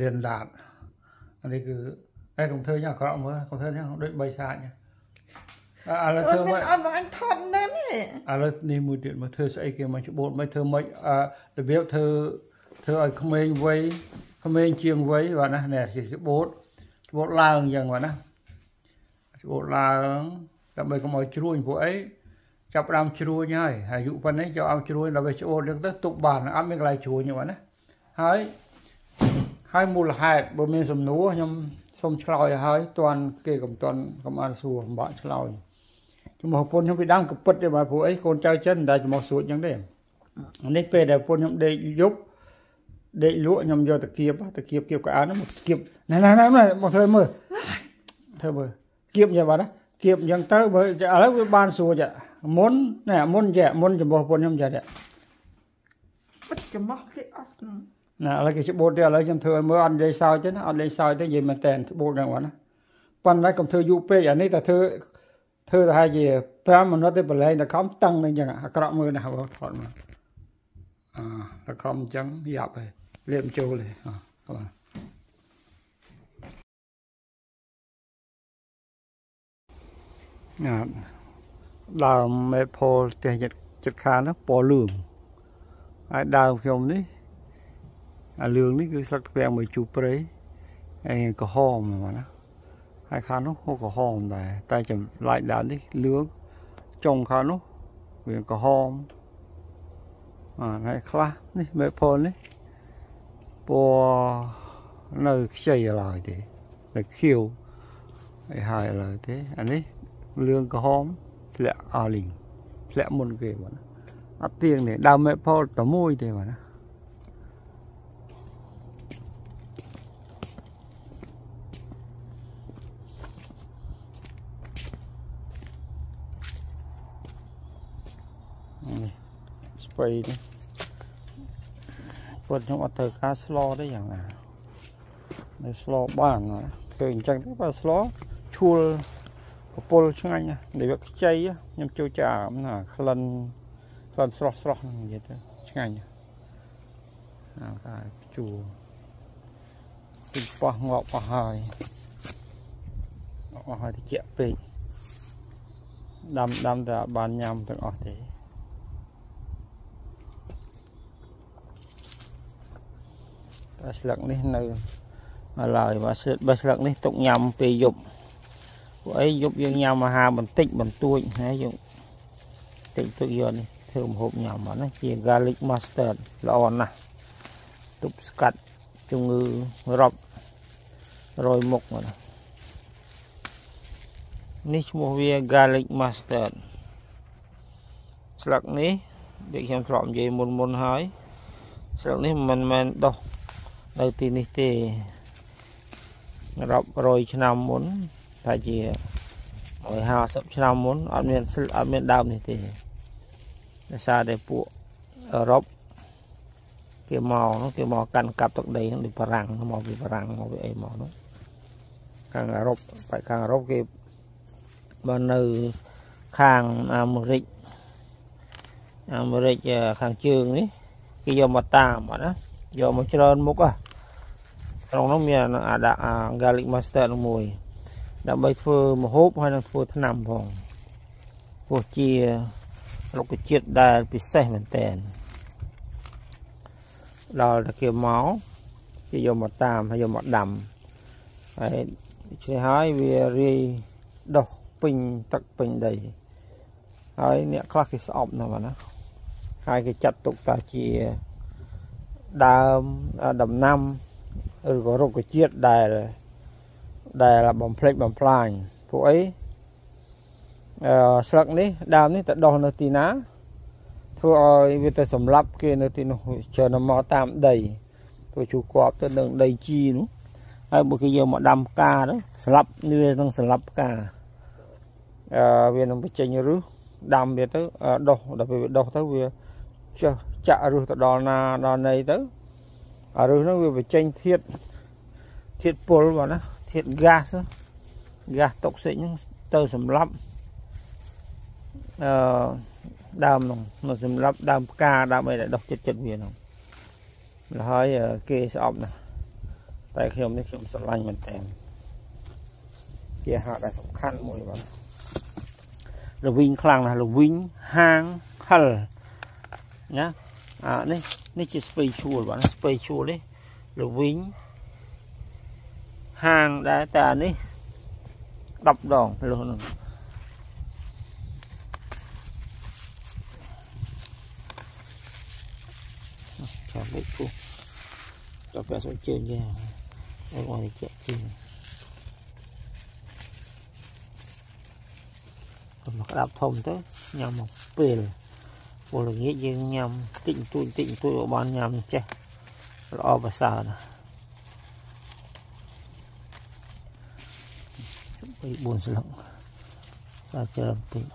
liên đạt នេះគឺតែកុំធ្វើយ៉ាងអាក្រក់មើលកុំធ្វើយ៉ាងដូចបីសាច់ឥឡូវធ្វើមកអត់អញថតនៅនេះឥឡូវនេះមួយទៀតមកធ្វើស្អីគេមកច្បូតមិនធ្វើមិនរបៀបធ្វើធ្វើឲ្យក្មេងវ័យក្មេងជាងវ័យបាទណានេះច្បូតច្បូតឡើងអញ្ចឹងបាទណាច្បូតឡើងដើម្បីកុំឲ្យជ្រួញព្រោះអីចាប់ដើមជ្រួញហើយអាយុប៉ុណ្ណេះចាប់ឲ្យជ្រួញដល់វាច្បូតហ្នឹងទៅទុកបានអត់មានកន្លែងជ្រួញទេបាទណាហើយ ហើយមូលហេតុបើមានសំណួរខ្ញុំសូមឆ្លើយឲ្យតាន់គេកំតាន់កំអានសួរបាក់ឆ្លើយចំពោះពុនខ្ញុំពីដើមកពិតទេបាទព្រោះអីកូនចៅចិនមិនដែលចំពោះសួរអញ្ចឹងទេនេះពេលដែលពុនខ្ញុំដេកយប់ដេកលក់ខ្ញុំយកតាគៀបតាគៀបគៀបកៅអៅហ្នឹងមកគៀបណែណែណែមកធ្វើមើលធ្វើមើលគៀបយ៉ាងបាទណាគៀបអញ្ចឹងទៅបើឥឡូវវាបានសួរចាមុនណែមុនចាមុនចំពោះពុនខ្ញុំចាបិទចំោះគេអស់ ណាឥឡូវគេច្បូតទេឥឡូវខ្ញុំធ្វើឲ្យមើលអត់និយាយសើចទេណាអត់លេងសើចទេនិយាយមែនតើច្បូតហ្នឹងបងណាប៉ុន្តែកុំធ្វើយូរពេកអានេះតែធ្វើធ្វើទៅហើយជា5មិនិតទេបលែងតែខំតឹងនឹងអញ្ចឹងអាក្រក់មើលណាបងថតមកអតែខំអញ្ចឹងយ៉ាប់ហើយលាបចូលទេអបាទណាដើមមេផលផ្ទះចិត្តចិត្តខាងនោះពណ៌លឿងហើយដើមខ្ញុំនេះ អាលឿងនេះគឺស្លឹកទ្វាំងមួយជូរព្រៃហើយក្រហមហ្នឹងណាហើយខាងនោះក៏ក្រហមដែរតែចម្លាយដើមនេះលឿងចុងខាងនោះវាក្រហមបាទហើយខ្លះនេះមេផលនេះពណ៌នៅខ្ចីឡើយទេនៅខៀវហើយហើយឡើយទេអានេះលឿងក្រហមធ្លាក់អលីងធ្លាក់មុនគេបាទអត់ទៀងនេះដើមមេផលតែមួយទេបាទណា ស្ពៃនេះពុតខ្ញុំអត់ត្រូវការស្លទេយ៉ាងណានៅស្លបានឃើញអញ្ចឹងទៅបើស្លឈួលកពុលឆ្ងាញ់ណាវាខ្ចីខ្ញុំចូលចាណាក្លិនក្លិនស្រស់ស្រស់និយាយទៅឆ្ងាញ់អាកាជួពីប៉ះងាប់អស់ហើយអស់ហើយតិចពេកដាំដាំតែបានញ៉ាំទាំងអស់ទេ តែស្លឹកនេះនៅឡើយបាទស្លឹកបើស្លឹកនេះទុកញ៉ាំពេលយប់ពួកអីយប់យើងញ៉ាំអាហារបន្តិចបន្តួចហើយយើងតិចទុកយកនេះធ្វើម្ហូបញ៉ាំបាទណាជា garlic mustard ល្អណាស់ទប់ស្កាត់ជំងឺរាប់រយមុខបាទនេះឈ្មោះវា garlic mustard ស្លឹកនេះដូចខ្ញុំធ្លាប់និយាយមុនមុនហើយស្លឹកនេះមិនមែនដុះ នៅទីនេះទេរាប់រយឆ្នាំមុនថាជា150ឆ្នាំមុនអត់មានអត់មានដើមនេះទេដោយសារតែពួកអឺរ៉ុបគេមកនោះគេមកកាន់កាប់ទឹកដីហ្នឹងពីបារាំងមកពីបារាំងមកពីអីមកនោះខាងអឺរ៉ុបបែបខាងអឺរ៉ុបគេបាននៅខាងអាមេរិកអាមេរិកខាងជើងនេះគេយកមកតាមអត់ណាយកមកច្រើនមុខហ៎ ក្នុងនោះមានអាដាក់ garlic mustard នោះមួយដើម្បីធ្វើម្ហូបហើយនឹងធ្វើថ្នាំផងព្រោះជារុក្ខជាតិដែលពិសេសមែនតើដល់តែគេមកគេយកមកតាមហើយយកមកដាំហើយដូច្នេះហើយវារាយដុះពេញទឹកពេញដីហើយអ្នកខ្លះគេស្អប់ណាស់ណាហើយគេចាត់ទុកថាជាដើមដំណាំ ឬក៏រុក្ខជាតិដែលដែលបំផ្លិចបំផ្លាញពួកអីអឺស្លឹកនេះដើមនេះទៅដុះនៅទីណាធ្វើឲ្យវាទៅសម្លាប់គេនៅទីនោះច្រើនមកតាមដីធ្វើជួគប់ទៅនឹងដីជីនោះហើយបើគេយកមកដាំផ្កាទៅស្លាប់វានឹងស្លាប់ផ្កាអឺវានឹងបញ្ចេញរឹសដាំវាទៅដុះដល់ពេលវាដុះទៅវាចុះចាក់រឹសទៅដល់ណាដល់ណីទៅ អារឹសហ្នឹងវាបញ្ចេញធាតុធាតុពុលបងណាធាតុ gas gas toxic ហ្នឹងទៅសម្លាប់អឺដើមហ្នឹងនៅសម្រាប់ដើមផ្កាដើមអីដែលដុះចិត្តចិត្តវាហ្នឹងហើយគេស្អប់ណាស់តែខ្ញុំនេះខ្ញុំស្រឡាញ់មែនតើជាហាក់ដែលសំខាន់មួយបាទរវិញខ្លាំងណាស់រវិញហាងហិលណាអានេះ នេះជាស្ពៃជួលបាទស្ពៃជួលនេះរវិញហាងដែរតែអានេះ10ដងលើសហ្នឹងចាំបុកពុះចាំពាក់សុជើងយ៉ាងអត់មកជែកជើងក៏មកក្តាប់ធំទៅញ៉ាំមកពេល ពលល្ងាចយើងញ៉ាំតិចតួចតិចតួចបានញ៉ាំចេះល្អប្រសើរណាស់3 4ស្លឹកសាច្រើនពេក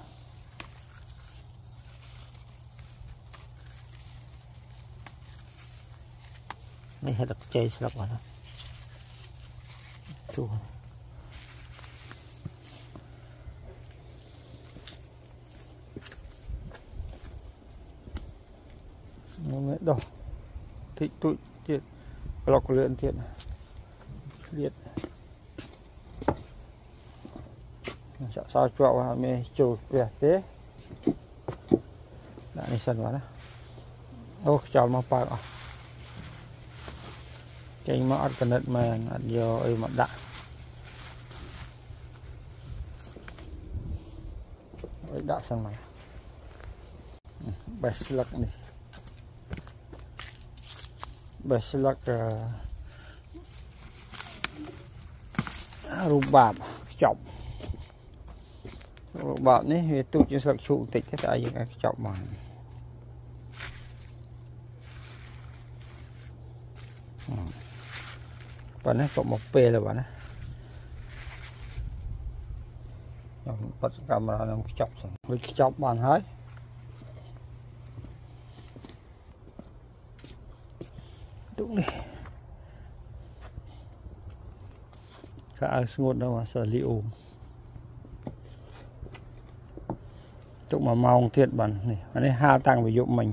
នេះហេតុតែខ្ចីស្លឹកបាត់ជួ មកដោះតិចតួចទៀតប្លុកលឿនទៀតឆ្លៀតចាក់សោជាប់អត់មានចូលព្រះទេដាក់នេះសិនបាទណាអូខ្យល់មកបើកអស់ចេញមកអត់កណិតមែនអត់យកអីមកដាក់អីដាក់សិនមកបេះស្លឹកនេះ បេះស្លឹករូបបាបខ្ចប់របបនេះវាទូចជាស្លឹកឈូកបន្តិចទេតែយើងអាចខ្ចប់បានប៉ុណ្ណេះក៏មកពេលហើយបាទណាខ្ញុំបិទកាមេរ៉ានឹងខ្ចប់សិនវាខ្ចប់បានហើយ ទុកនេះខោឲ្យស្ងួតដល់អាសាលីអូទុកមួយម៉ោងទៀតបាទនេះអានេះហាលតាំងពីយប់មិញ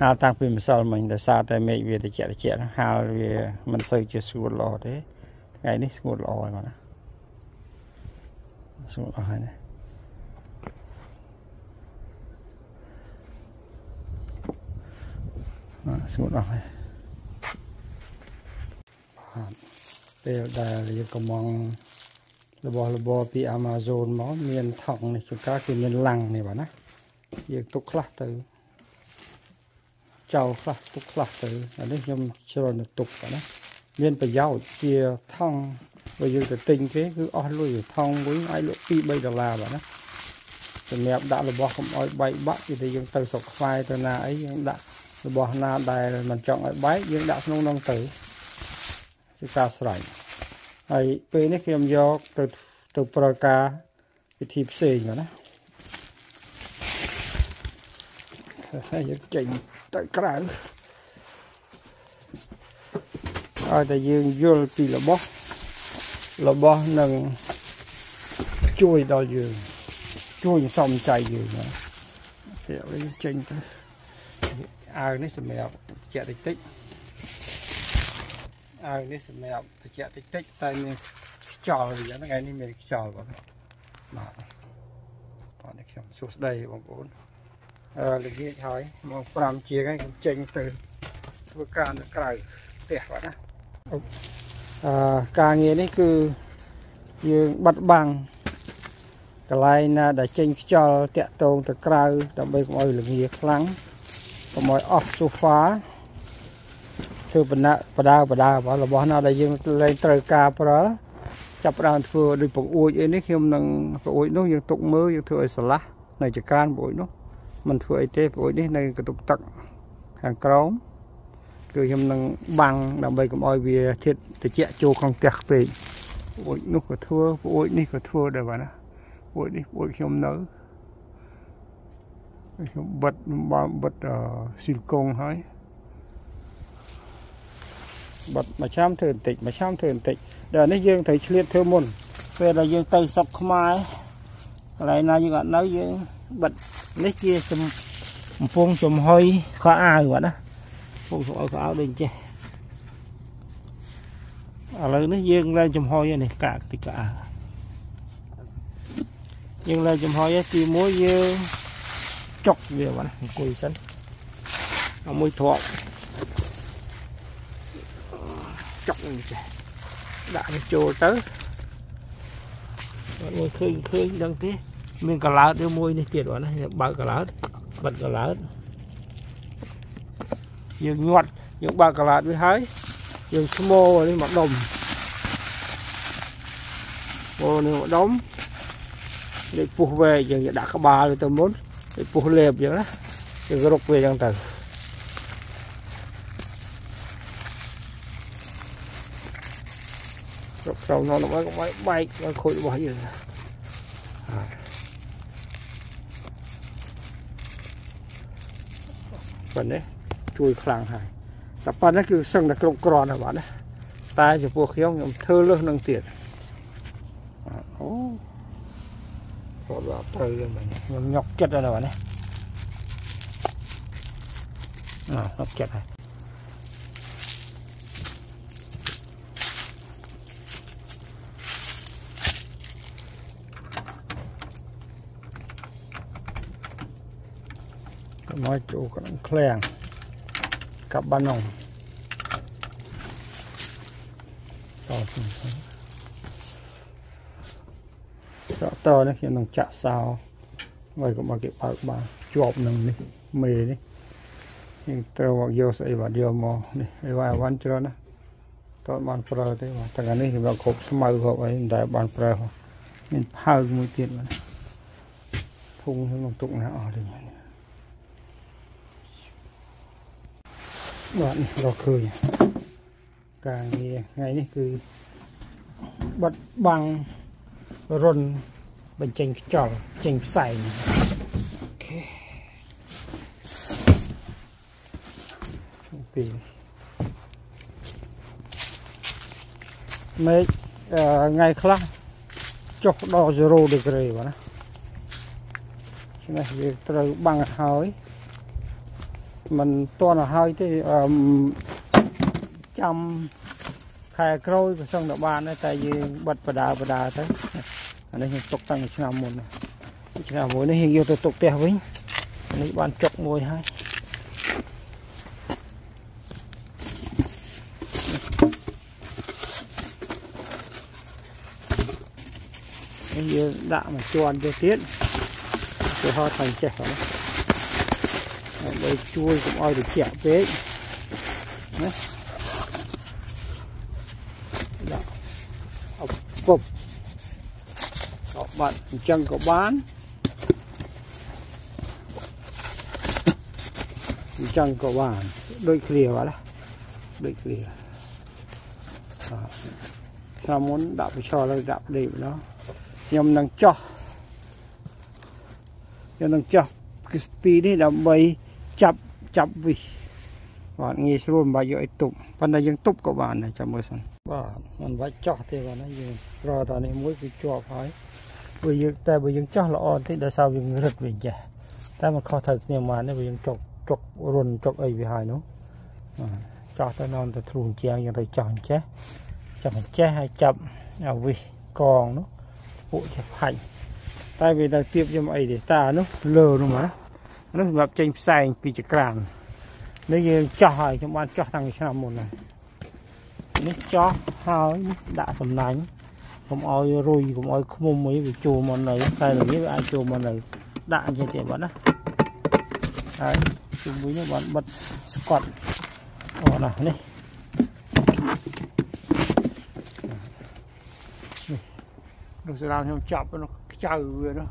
ហាលតាំងពីម្សិលមិញដោយសារតែមេឃវាត្រជាក់ត្រជាក់ហាលវាមិនសូវជាស្ងួតល្អទេថ្ងៃនេះស្ងួតល្អហើយបាទណាស្ងួតអស់ហើយណាស្ងួតអស់ហើយ បាទពេលដែលយើងកំងរបស់របរពី Amazon មកមានថង់នេះជួនកាលគេមានឡាំងនេះបាទណាយើងទុកខ្លះទៅចោលខ្លះទុកខ្លះទៅអានេះខ្ញុំជ្រុលទុកបាទណាមានប្រយោជន៍ជាថង់បើយើងទៅទិញគេគឺអស់លុយថង់មួយអាចលក់2 3ដុល្លារបាទណាសម្រាប់ដាក់របស់កុំអោយបែកបាក់គឺតែយើងទៅស្រុកខ្មែរទៅណាអីយើងដាក់របស់ណាដែលមិនចង់ឲ្យបែកយើងដាក់ក្នុងនោះទៅ ជាការស្រេចហើយពេលនេះខ្ញុំយកទៅទៅប្រើការវិធីផ្សេងណាហើយយើងចេញទៅក្រៅឲ្យតែយើងយល់ពីរបស់របស់នឹងជួយដល់យើងជួយសំចៃយើងណាពេលយើងចេញទៅអាវនេះសម្រាប់តិចតិចតិច អាវនេះសម្រាប់តិចតិចតិចតែមានខ្យល់វាថ្ងៃនេះមានខ្យល់បងបាទបងនេះខ្ញុំសួស្ដីបងប្អូនអឺល្ងាចហើយមក5ជាងហើយខ្ញុំចេញទៅធ្វើការនៅក្រៅផ្ទះបាទណាអឺការងារនេះគឺយើងបាត់បាំងកន្លែងណាដែលចេញខ្យល់តាក់ទងទៅក្រៅដើម្បីកុំឲ្យល្ងាខ្លាំងកុំឲ្យអស់សូហ្វា ធ្វើបណ្ណាបដាបដារបស់ណាដែលយើងលែងត្រូវការប្រើចាប់ផ្ដើមធ្វើដូចពងអួចអីនេះខ្ញុំនឹងពងអួចនោះយើងទុកមើលយើងធ្វើឲ្យស្រឡះនៅចក្រានពងអួចនោះមិនធ្វើអីទេពងអួចនេះនៅកតុកទឹកខាងក្រោមគឺខ្ញុំនឹងបាំងដើម្បីកុំឲ្យវាធាតត្រជាក់ចូលក្នុងផ្ទះពេកពងអួចនោះក៏ធ្វើពងអួចនេះក៏ធ្វើដែរបាទណាពងអួចនេះពងអួចខ្ញុំនៅខ្ញុំបិទបំបិទស៊ីលីកុងហើយ បត់មួយឆ្នាំធ្វើបន្តិចមួយឆ្នាំធ្វើបន្តិចដល់នេះយើងត្រូវឆ្លៀតធ្វើមុនពេលដែលយើងទៅសពខ្មែរកន្លែងណាយើងអត់នៅយើងបិទនេះជាកំពង់ចំហុយខោអាវគាត់ណាកំពង់ចំហុយខោអាវដូចចេះឥឡូវនេះយើងឡើងចំហុយនេះកាក់តិចកាអាយើងឡើងចំហុយទី1យើងចុកវាបាទអង្គុយសិនអាមួយធ្រាប់ ចុកនេះចេះដាក់វាចូលទៅអត់មួយឃើញឃើញដឹងទេមានកឡោតទៅមួយនេះទៀតបាទណាបើកកឡោតបិទកឡោតយើងញាត់យើងបើកកឡោតវាហើយយើងស្មោនេះមកដុំអូនេះមកដុំលេខពុះវែកយើងដាក់ក្បាលទៅមុនលេខពុះលេបអញ្ចឹងណាយើងរុកវាអញ្ចឹងទៅ រុកចូលនោះមកបែកបែកឲ្យខូចរបស់យើងប៉ុណ្ណេះជួយខ្លាំងហើយតែប៉ុណ្ណេះគឺសឹងតែគ្រប់គ្រាន់ហើយបាទណាតែចំពោះខ្ញុំខ្ញុំធ្វើលើសនឹងទៀតអូគាត់ថាត្រូវហ្នឹងខ្ញុំញុកចិត្តហើយបាទណាអើញុកចិត្តហើយ មកចូលក្នុងឃ្លាំងកាប់បានងតោះតតនេះខ្ញុំនឹងចាក់សោហើយកុំឲ្យគេបើកបានជាប់នឹងនេះមេនេះយើងត្រូវយកស្អីបាទយកមកនេះអីវ៉ាវ៉ាន់ច្រើនណាតើបានប្រើទេបាទទាំងនេះសម្រាប់គ្រប់ស្មៅគ្រប់អីមិនដែលបានប្រើមានផើងមួយទៀតបាទធុងខ្ញុំទុកណាអស់ទេ បាទនេះរកឃើញការងារថ្ងៃនេះគឺបិទបាំងរុនបញ្ចេញខ្យល់ចេញផ្សែងអូខេពីមេឃថ្ងៃខ្លះចុះដល់0ដឺក្រេបាទណាឆ្នេះវាត្រូវបាំងហើយ មិនតន់ឲ្យហើយទេចាំខែក្រោយប្រសឹងទៅបានតែយើងបិទបដាបដាទៅអានេះខ្ញុំទុកតាំងពីឆ្នាំមុនឆ្នាំមួយនេះយើងយកទៅទុកផ្ទះវិញនេះបានចុកមួយហើយនេះយើងដាក់មួយជាន់ទៅទៀតទៅហោថៃចេះហ្នឹង ដើម្បីជួយកុំឲ្យត្រជាក់ពេកណាដាក់អបពប់អបបាត់អញ្ចឹងក៏បានអញ្ចឹងក៏បានដូចគ្នាបាទដូចគ្នាឆ្នាំមុនដាក់បិឈរហើយដាក់ដេកម្ដងខ្ញុំនឹងចោះខ្ញុំនឹងចោះពីនេះដើម្បី ចាប់ចាប់វិសបាទងាយស្រួលមិនបាច់យកឲ្យទប់ប៉ុន្តែយើងទប់ក៏បានដែរចាំមើលសិនបាទមិនបាច់ចោះទេបាទណាយើងប្រតានេះមួយគឺជាប់ហើយព្រោះយើងតែបើយើងចោះល្អតិចដោយសារវារឹតវាចេះតែมันខុសត្រូវគ្នាបានទេបើយើងចុកចុករុនចុកអីវាហើយនោះចោះទៅនន់ទៅទ្រូងជាងយើងទៅចោះអញ្ចេះចាប់អញ្ចេះហើយចាប់អាវិសកងនោះពួកជាផាច់តែវាទៅទៀបខ្ញុំអីទេតានោះលើនោះមកណា នោះសម្រាប់ចេញផ្សែងពីចក្រាននេះយើងចោះហើយខ្ញុំបានចោះតាំងពីឆ្នាំមុនហើយនេះចោះហើយដាក់សំណាញ់កុំឲ្យរុយកុំឲ្យខ្មុំអីវាចូលមកនៅតែនេះវាអាចចូលមកនៅដាក់អញ្ចឹងទេបាទណាហើយជាមួយនេះបានបិទស្កត់អូណានេះនេះដូចស្រាមខ្ញុំចាប់នោះខ្ចៅវានោះ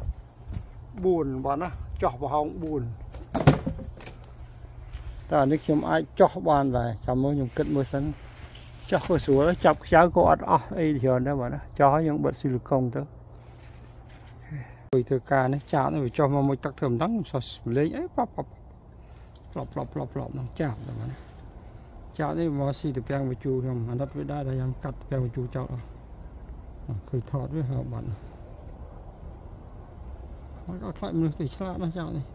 4បាទណាចោះប្រហោង4តែនេះខ្ញុំអាចចោះបានដែរចាំមើលខ្ញុំគិតមើលសិនចោះក៏ស្រួលចាប់ខ្ចៅក៏អត់អស់អីច្រើនដែរបាទណាចោះយើងបិទស៊ីលីកុងទៅជួយធ្វើការនេះចាប់នេះវាចោះមកមួយទឹកធ្វើមិនដឹងសោះលេងអីប៉ប៉ប្លប់ប្លប់ប្លប់ប្លប់នឹងចាប់តែបាទណាចាប់នេះមកស៊ីទៅពាំងវិជូខ្ញុំអាណិតវាដែរតែខ្ញុំកាត់ពាំងវិជូចោលឃើញថតវាហើយបាត់ ហើយក៏ខ្លាចមនុស្សទៅឆ្លាតណាស់ចោលនេះ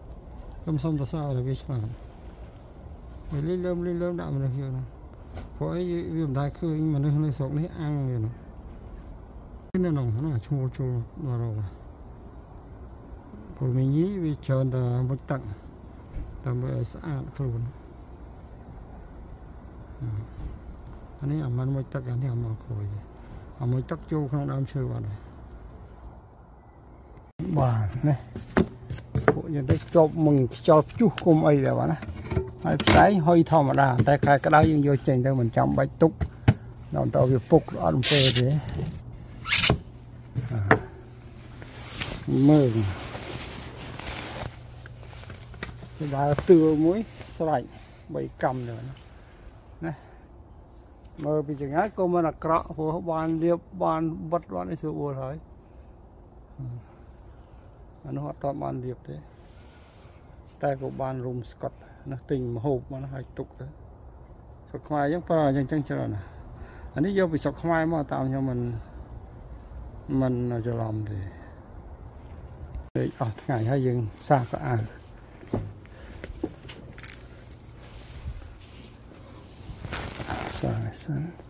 ខ្ញុំសុំតសើរវាឆ្លាតវាលីលើមលីលើមដាក់មនុស្សយើងណាព្រោះអីវាមិនដែលឃើញមនុស្សនៅស្រុកនេះអាំងវានោះនៅក្នុងណាឈ្មោះចូលមករកព្រោះមីញីវាច្រើនតែមុជទឹកដើម្បីឲ្យស្អាតខ្លួនអានេះអាមិនមុជទឹកអានេះអាមកក្រួយអាមុជទឹកចូលក្នុងដើមឈើបាត់ហើយ បាទនេះពួកយើងទៅចប់มึงខ្យល់ព្យុះគុំអីដែរបាទណាហើយផ្សែងហុយធម្មតាតែខែក្តៅយើងយកចេញទៅមិនចាំបាច់ទុកដល់តើវាពុកអត់អំពើទេមើលគេដើរទឿមួយស្រេច3កម្មទៅណាណាមើលពីចង្អាយក៏មិនអាក្រក់ព្រោះបានលៀបបានបិទបានអីស្រួលហើយ អានោះអត់តបានលៀបទេ តែក៏បានរុំស្កត់ណាទិញមហូបមកហើយទុកទៅស្រុកខ្មែរយើងប្រើអញ្ចឹងចឹងច្រើនណាអានេះយកពីស្រុកខ្មែរមកតាមខ្ញុំមិនមិនច្រឡំទេលេខអស់ថ្ងៃហើយយើងសាក៏អានសាសិនបែបយៀនតមិនលះទេធ្លាក់ពាកមើលមួយនេះចាប់ចត់ទៀតអត់អូអានេះអត់ធ្លាក់អូនេះទុកសិននេះធ្លាក់ហើយនេះធ្លាក់ហើយចាប់ចត់ក៏ឲ្យបានសា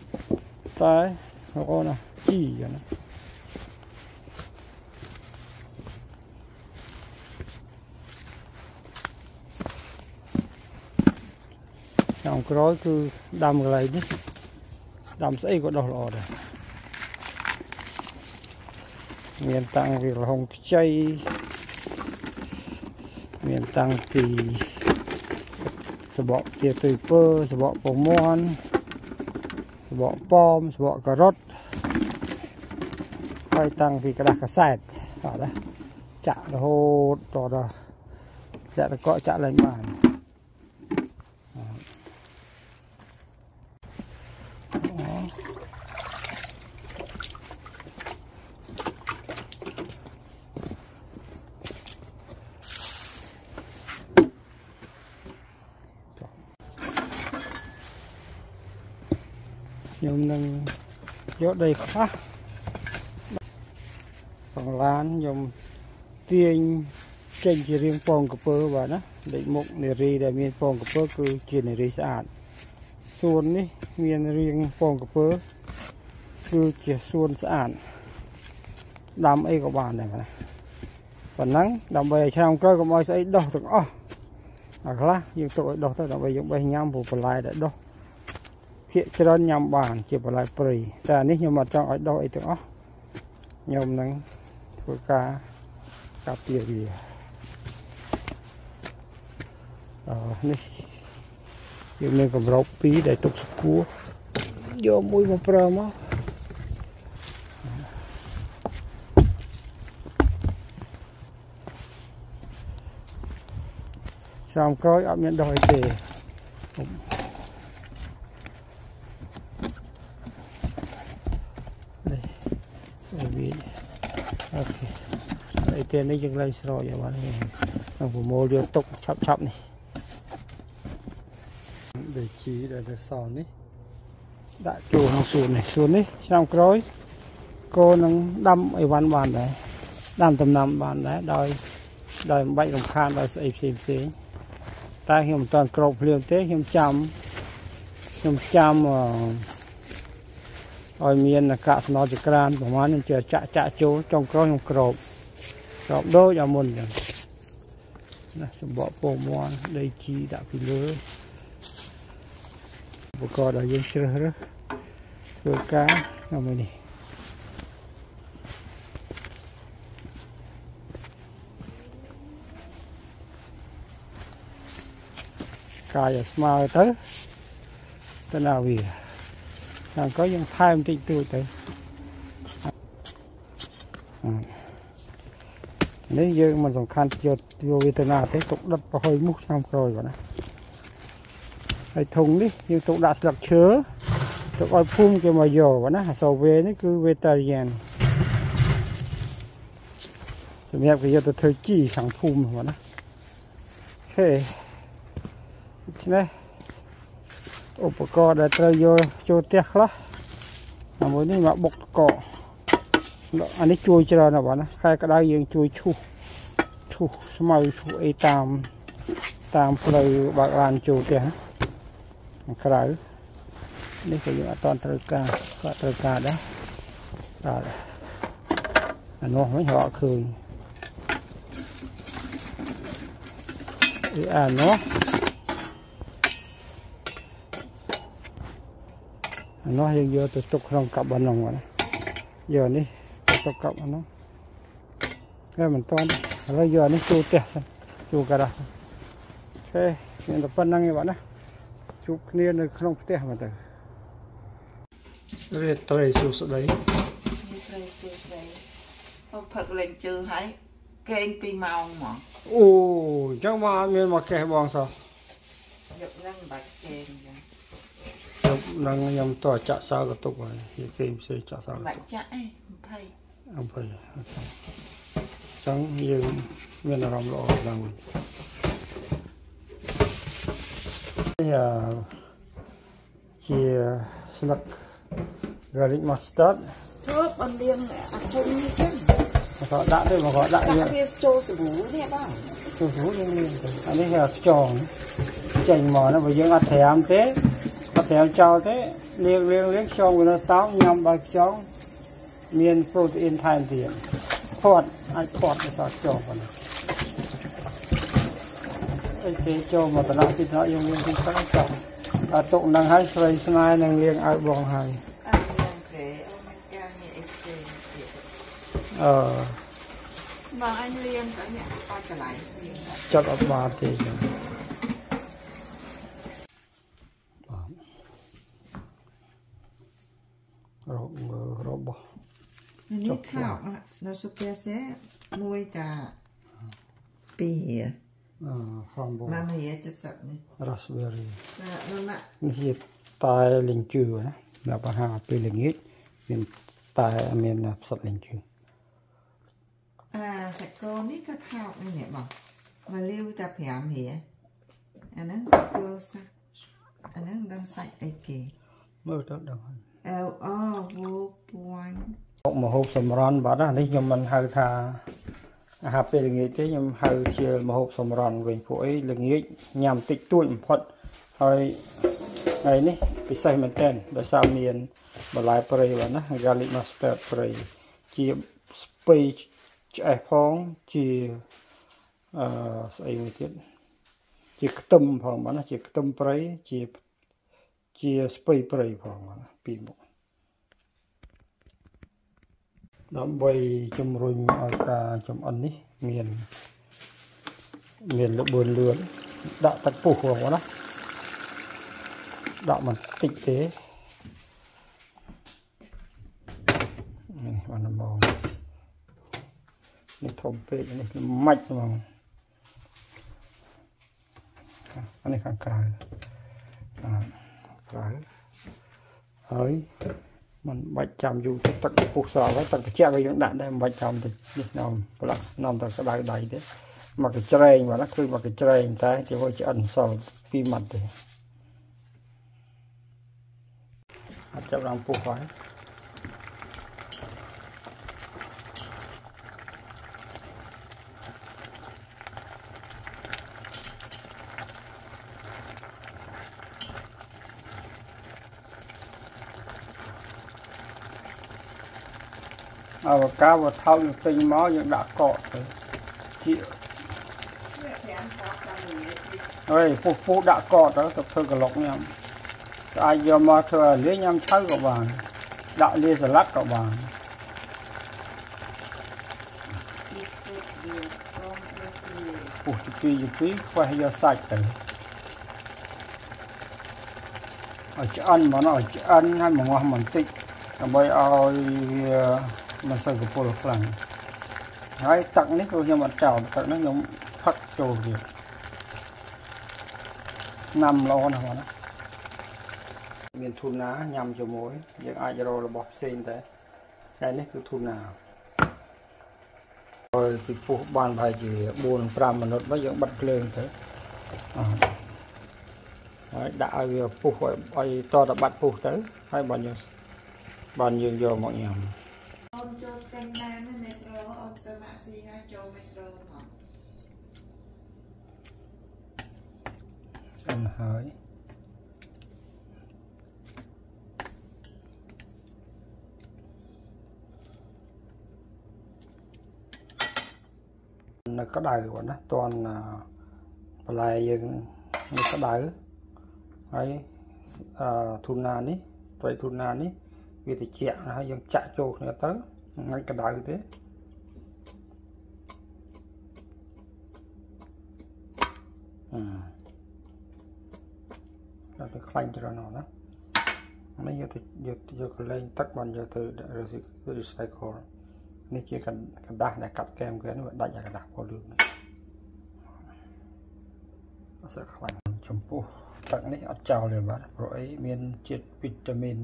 ណាជីយ៉ាងណាចំក្រោយគឺដាំកន្លែងនេះដាំស្អីក៏ដុះល្អដែរមានតាំងពីរហុងខ្ចីមានតាំងពីសបកជាទៅពើសបកពងមាន់ សបកប៉មសបកការ៉ុតហើយតាំងពីกระดาษកាសែតបាទណាចាក់រហូតតដល់ចាក់តកកចាក់ឡើងបាន យកដីខ្លះបង្លានខ្ញុំទាញចេញជារៀងពងកពើបាទណាលេខមុខនារីដែលមានពងកពើគឺជានារីស្អាតសួននេះមានរៀងពងកពើគឺជាសួនស្អាតដាំអីក៏បានដែរណាប៉ុណ្ណឹងដើម្បីឲ្យឆ្នាំក្រោយកុំឲ្យស្អីដុះទាំងអស់អាខ្លះយើងទុកឲ្យដុះទៅដើម្បីយើងបេះញ៉ាំព្រោះបន្លែដែលដុះ ភាកច្រើនញ៉ាំបាន ជាបន្លែព្រៃតែអានេះខ្ញុំអត់ចង់ឲ្យដុះអីទាំងអស់ខ្ញុំនឹងធ្វើការការពារវាអឺនេះយើងមានកម្រប2ដែលទុកស្គួរយកមួយមកប្រើមកឆ្នាំក្រោយអត់មានដុះអីទេ ទៀតនេះយើងលែងស្រោចហើយបាទនឹងប្រមូលយកទុកឆាប់ឆាប់នេះដូចជីដែលទៅសល់នេះដាក់ចូលក្នុងសួននេះសួននេះឆ្នាំក្រោយក៏នឹងដាំអីវ៉ាន់បានដែរដាំដំណាំបានដែរដោយដោយមិនបាច់រំខានដោយស្អីផ្សេងផ្សេងតែខ្ញុំមិនទាន់ក្របភ្លៀងទេខ្ញុំចាំខ្ញុំចាំឲ្យមានកាកសំណល់ចក្រានប្រហែលខ្ញុំជឿចាក់ចាក់ចូលចុងក្រោយខ្ញុំក្រប ស្របដូចអាមុនចឹងណាសម្បកពងមាន់ដីជីដាក់ពីលើឧបករណ៍ដែលយើងជ្រើសរើសធ្វើការតាមនេះកាយឲ្យស្មើទៅទៅណាវាខាងក៏យើងថែមតិចតួចទៅអឺ នេះយើងមិនសំខាន់យកយកវាទៅណាទេទុកដុតប្រហុយមុខឆ្នាំក្រោយគាត់ណាហើយធុងនេះយើងទុកដាក់ស្លឹកឈើទុកឲ្យភូមិគេមកយកគាត់ណាសូវេនេះគឺវេតារីយ៉ានសម្រាប់គេយកទៅធ្វើជីខាងភូមិគាត់ណាអូខេដូច្នេះឧបករណ៍ដែលត្រូវយកចូលផ្ទះខ្លះអាមួយនេះមកបុកកក អានេះជួយច្រើនណាស់បងណាខែក្តៅយើងជួយឈូសឈូសស្មៅឈូសអីតាមតាមផ្លូវបើកឡានចូលផ្ទះណាខាងក្រៅនេះក៏យើងអត់តត្រូវការក៏ត្រូវការដែរបាទអានោះវិញរកឃើញអីអានោះអានោះយើងយកទៅទុកក្នុងកាប់បំណងណាយកនេះ ទៅទុកកាប់អានោះតែមិនតាន់ឥឡូវយកអានេះចូលផ្ទះសិនចូលការ៉ាស់សិនអូខេមានតែប៉ុណ្្នឹងឯងបាទណាជួបគ្នានៅក្នុងផ្ទះមកទៅរៀបត្រីសួស្ដីនេះត្រូវសួស្ដីមកផឹកលេងជើហើយកេង2ម៉ោងហ្មងអូអញ្ចឹងមកអត់មានមកកេះបងសោះយកហ្នឹងមិនបាច់កេងចឹងខ្ញុំនឹងខ្ញុំតោះចាក់សោកតុកហើយនិយាយគេផ្សេងចាក់សោកមិនបាច់ចាក់អី20 អំភើអញ្ចឹងយើងមានអារម្មណ៍ល្អឡើងវិញនេះអឺជាស្លឹក garlic mustard ធ្វើបន្លៀងអាធុងនេះសិនមកក៏ដាក់ទៅមកក៏ដាក់ដាក់យើងវាចូលសាប៊ូនេះបងចូលស្រួលយើងមានទៅអានេះគេខ្យងចេញមកណាបើយើងអត់ត្រាំទេអត់ត្រាំចោលទេលាងលាងលាងខ្យងវានៅតោងញ៉ាំបើខ្យង មានប្រូតអ៊ីនថែមទៀតផាត់អាចផាត់ទៅដល់ខ្យងប៉ុណ្ណាអីគេចូលមកតំណទីថ្នាក់យើងមានទីស្នាក់ចង់អត់ទុកនឹងឲ្យស្រីស្នេហ៍នឹងលាងឲ្យបងហើយអត់យ៉ាងគេអូមិនយ៉ាងនេះអីផ្សេងទៀតអឺបងអញលៀងទៅនេះអត់កន្លែងលៀងទៅចិត្តអត់បានទេចឹងបាទរកមើលរបស់ នេះថោកនៅសុភាសេមួយតាពីរអឺហំបងមករៀ70នេះ raspberry តែនោះណានេះជាតែលិញជឿណាដល់ប្រហាពេលល្ងាចមានតែមានផ្សិតលិញជឿអាសាច់គោនេះក៏ថោកនេះបងមកលាវតែ5រៀលអាហ្នឹងសាច់គោសាច់អាហ្នឹងមិនដឹងសាច់អីគេមើលទៅដឹងហើយ L O W point មុខមហូបសម្រន់បាទណានេះខ្ញុំមិនហៅថាអាហារពេលល្ងាចទេខ្ញុំហៅជាមហូបសម្រន់វិញពួកអីល្ងាចញ៉ាំតិចតួចបំផុតហើយថ្ងៃនេះពិសេសមែនតើដោយសារមានបន្លែព្រៃបាទណា garlic mustard ព្រៃជាស្ពៃឆ្អេះផងជាអឺស្អីមួយទៀតជាខ្ទឹមផងបាទណាជាខ្ទឹមព្រៃជាជាស្ពៃព្រៃផងបាទណាពីរមុខ ដើម្បីជំរុញឲ្យការចំអិននេះមានមានលបឿនលឿនដាក់ទឹកពុះបងណាដាក់បន្តិចទេនេះបានមកនេះធំពេកនេះម៉ាច់ហ្មងអានេះខាងក្រៅអាក្រៅហើយ มันបាច់ចាំយូរទៅទឹកពុះស្រក់ហើយទឹកត្រជាក់ក៏យើងដាក់ដែរមិនបាច់ចាំទៅនេះនាំប្រឡាក់នាំទៅក្តៅដៃទេមកកញ្ច្រែងបាទណាគឺមកកញ្ច្រែងតែជាហួយឆ្អិនសល់ពីរម៉ាត់ទេអត់ចាប់ឡើងពុះហើយ អវកាវថោកយើងទិញមកយើងដាក់កកទៅជាវា5ថោកតាមនេះហើយពុះពុះដាក់កកទៅទៅធ្វើក្លុកញ៉ាំអាចយកមកធ្វើឲ្យលាយញ៉ាំឆៅក៏បានដាក់លាយសាឡាត់ក៏បានពីស្ទុតវាក្រុមវាពីពុះទីពីរទីពីរខ្វះយកសាច់ទៅឲ្យឆ្អិនមកឲ្យឆ្អិនហើយមកងាស់បន្តិចដើម្បីឲ្យវា មិនសូវកពុលខ្លាំងហើយទឹកនេះគឺខ្ញុំអត់ចោលទឹកនេះខ្ញុំផឹកចូលវាណាំល្អណាស់បងណាមានធូណាញ៉ាំជាមួយយើងអាចរករបស់ផ្សេងតែតែនេះគឺធូណាហើយពីពុះបានប្រហែលជា4 5មិនិតមកយើងបិទភ្លើងទៅអឺហើយដាក់ឲ្យវាពុះឲ្យតតបាត់ពុះទៅហើយបើយើងបានយើងយកមកញ៉ាំអូនចូលកេញណានមេត្រូអូនទៅម៉ាស៊ីហើយចូលមេត្រូផងចឹ ងហើយនៅក្តៅបងណាតន់បន្លែយើងនៅក្តៅហើយអឺធូណានេះត្រីធូណានេះវាត្រជាក់ហើយយើងចាក់ចូលគ្នាទៅមិនក្តៅទេអឺដល់ ទៅខ្លាញ់ច្រើនណាស់ណានេះយកទៅយកយកកលែងទឹកបានយកទៅ recycle នេះជាកណ្ដាស់ដែលកាត់កែមគេនេះវាដាច់អាកណ្ដាស់ពណ៌លឿងនេះអត់សើខ្លាញ់ចំពោះទឹកនេះអត់ចោលទេបាទព្រោះអីមានជាតិវីតាមីន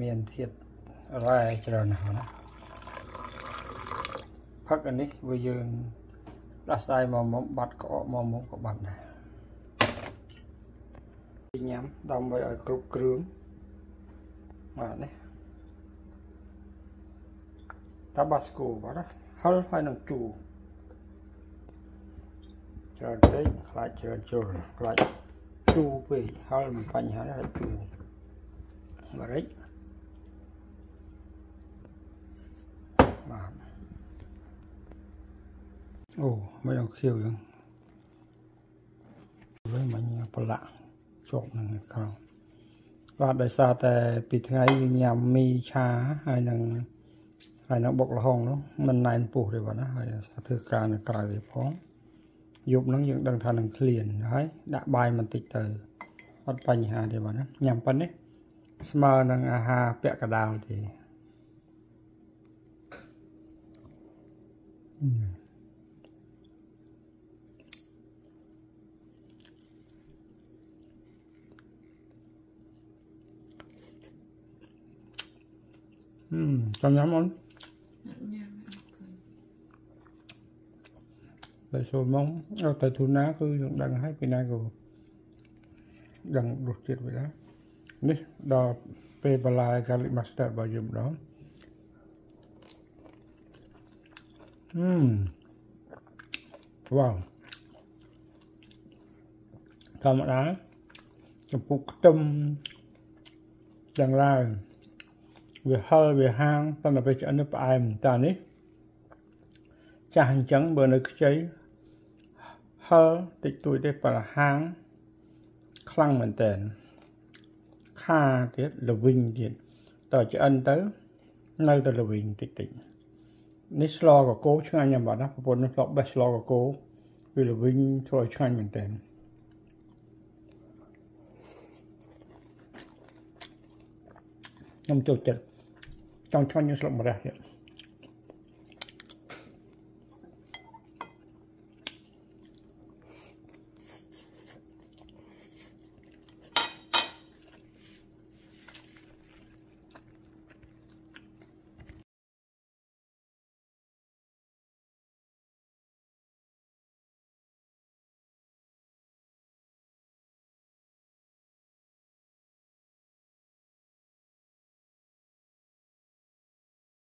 មានធាតុរ៉ែច្រើនណាស់ណាផឹកនេះវាយើងដោះស្រាយមកមុំបាត់ក្អកមកមុំក៏បាត់ដែរ ញ៉ាំដើម្បីឲ្យគ្រប់គ្រឿងបាទនេះតាបាស្កូបាទហឹលហើយនឹងជូរច្រើនពេកខ្លាចច្រើនជុលខ្លាចជូរពេកហឹលមិនបញ្ហាទេហើយជូរបារិចបាទអូមិនដល់ខៀវយ៉ាងវិញមិញប្រឡាក់ ជាប់នឹងក្រោមបាទដោយសារតែពីថ្ងៃញ៉ាំមីឆាហើយនឹងហើយនៅបុកលហុងនោះមិនណែនពុះទេបាទណាហើយធ្វើការនៅក្រៅវាផងយប់ហ្នឹងយើងដឹងថានឹងឃ្លានហើយដាក់បាយបន្តិចទៅអត់បញ្ហាទេបាទណាញ៉ាំប៉ុណ្នេះស្មើនឹងអាហារពាក់កដាលទេអឺ 음, 장이 한번តែចូលមកអត់ទៅទូណាគឺយើងដឹងហើយពីណាក៏ដឹងរសជាតិវាដែរនេះដល់ពេលបន្លែកាលីម៉ាស្ទ័ររបស់យើងម្ដងអឺវ៉ាវធម្មតាចំពោះខ្ទឹមទាំងឡើង វាហិលវាហាងតែពេលឆ្អិនទៅផ្អែមតែនេះចាស់អញ្ចឹងបើនៅខ្ចីហិលតិចតួចទេប្រហាងខ្លាំងមែនតើខាទៀតល្វីងទៀតតើឆ្អិនទៅ នៅតែល្វីងតិចតិចនេះស្លកកូឆ្ងាញ់ណាស់បាទណាប្រពន្ធនេះធ្លាប់បេះស្លកកូវាល្វីងធ្វើឲ្យឆ្ងាញ់មែនតើខ្ញុំចូលចិត្ត ចង់ឆ្ងាញ់នឹងស្លឹកម្រះទៀត